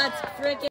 Let's freaking.